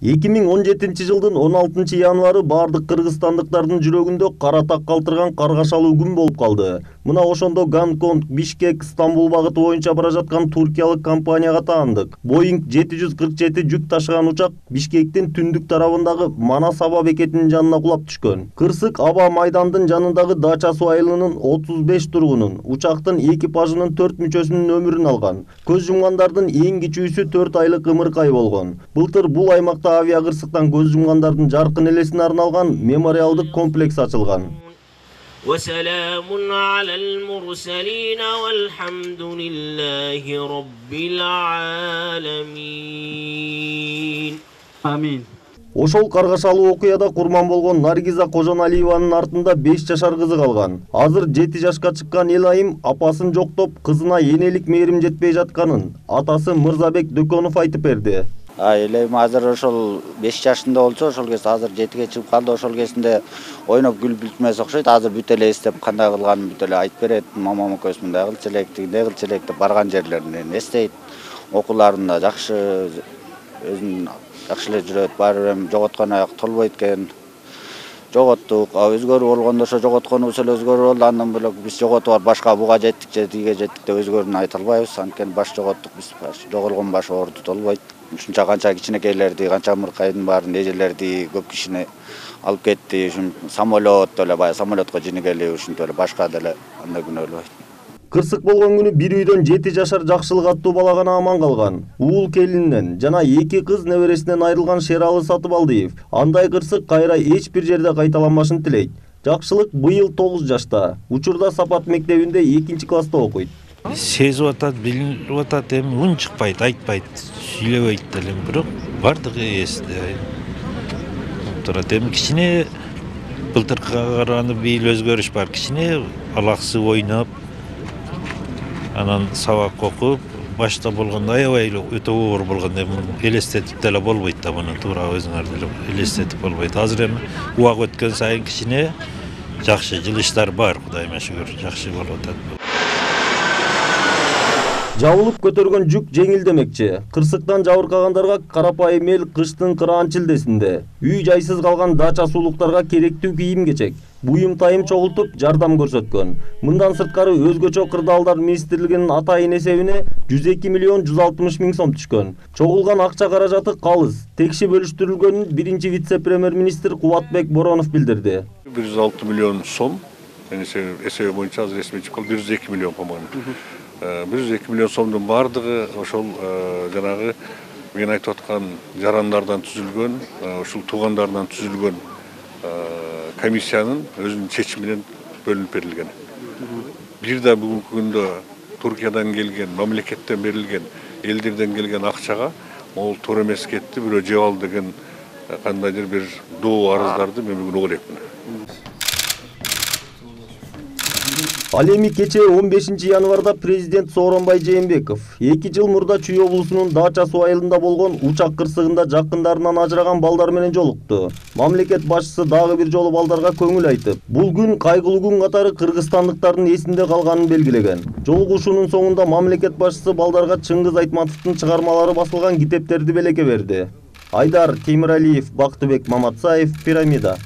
эки миң он жетинчи жылдын он алтынчы январы баардык кыргызстандыктардын жүрөгүндө кара так калтырган каргашалуу күн калды мына ошондо гонконг бишкек стамбул багыты боюнча бара жаткан туркиялык компанияга таандык. Боинг жети жүз кырк жети жүк ташыган учак бишкектин түндүк тарабындагы манас аба бекетинин жанына кулап түшкөн. Кырсык аба майдандын жанындагы дача суу айылынын отуз беш тургунун учактын экипажынын төрт мүчөсүнүн өмүрүн алган. Көз жумгандардын эң кичүүсү төрт айлык ымыркай болгон. Былтыр бул аймакта авиакырсыктан көз жумгандардын жаркын элесине арналган мемориалдык комплекс ачылган وسلام على المرسلين والحمد لله رب العالمين Амин. ошол каргашалуу окуяда курман болгон наргиза кожоналиеванын артында беш жашар кызы калган азыр жети жашка чыккан эл айым апасын жоктоп кызына энелик мээрим жетпей жатканын атасы мырзабек дөкөнов айтып берди Элем азыр ошол беш жашында болчу ошол кезде азыр жетиге чыгып калды ошол кезинде ойноп күлүп бүтмөс окшойт. Азыр бүт эле эстеп кандай кылганын бүт эле айтып берет. Мамам экөөбүз мындай кылчу элек тигиндей кылчу элек деп барган жерлерин эстейт. Окууларында жакшы өзүн жакшы эле жүрөт. Баары бир эми жоготкон аяк толбойт экен. Жоготтук. Өзгөрүү болгондо ошо жоготконубуз эле өзгөрүү болду. Андан бөлөк биз жоготуп барып башка буга жеттик же тиге жеттик деп өзгөрүүнү айта албайбыз. Анткени баш жоготтук биз жоголгон баш ооруду толбойт ушунча канча кичинекейлерди канча ымыркайдын баарын эжелерди көп кишини алып кетти. Ушун самолет эле баягы самолетко жинигели ушинтип эле башка деле андай күнөө болбойт кырсык болгон күнү бир үйдөн жети жашар жакшылык аттуу бала гана аман калган. Уул келининен жана эки кыз небересинен айрылган шералы сатыбалдиев андай кырсык кайра эч бир жерде кайталанбашын тилейт. Жакшылык быйыл тогуз жашта. Учурда сапат мектебинде экинчи класста окуйт сезип атат билинип атат эми үн чыкпайт айтпайт сүйлөбөйт деле бирок баардыгы эсте турат эми кичине былтыркыга караганда бар. Кичине алаксып ойноп анан сабак окуп башта болгондо аябай эле өтө оор болгон эми элестетип деле болбойт да муну. Туура өзүңөр деле элестетип болбойт. Азыр эми убак өткөн сайын кичине жакшы жылыштар бар кудайыма шүгүр. Жакшы болуп атат. Жабылып көтөргөн жүк жеңилдемекчи. Кырсыктан жабыркагандарга карапайым эл кыштын кыраан чилдесинде үй жайсыз калган дача суулуктарга керектүү кийим кечек. Буюм тайым чогултуп жардам көрсөткөн. Мындан сырткары өзгөчө кырдаалдар министрлигинин атайын эсебине жүз эки миллион жүз алтымыш сом түшкөн. Чогулган акча каражаты калыс. Текши бөлүштүрүлгөнүн биринчи вице премьер министр кубатбек боронов билдирди. Бир жүз алты миллион сом. Эсеби боюнча азыр эсиме чыгып калды бир жүз эки миллион по моему бир жүз эки миллион сомдун баардыгы ошол жанагы мен айтып аткан жарандардан түзүлгөн ушул туугандардан түзүлгөн комиссиянын өзүнүн чечими менен бөлүнүп берилген бир да бүгүнкү күндө туркиядан келген мамлекеттен берилген элдерден келген акчага могул туура эмес кетти бирөө жеп алды деген кандайдыр бир доо арыздарды мен бүгүн угуп элекмин ал эми кечээ он бешинчи январда президент сооронбай жээнбеков эки жыл мурда чүй облусунун дача суу айылында болгон учак кырсыгында жакындарынан ажыраган балдар менен жолукту. Мамлекет башчысы дагы бир жолу балдарга көңүл айтып бул күн кайгылуу күн катары кыргызстандыктардын эсинде калганын белгилеген. Жолугушуунун соңунда мамлекет башчысы балдарга чыңгыз айтматовдун чыгармалары басылган китептерди белекке берди. Айдар темиралиев бактыбек маматсаев пирамида.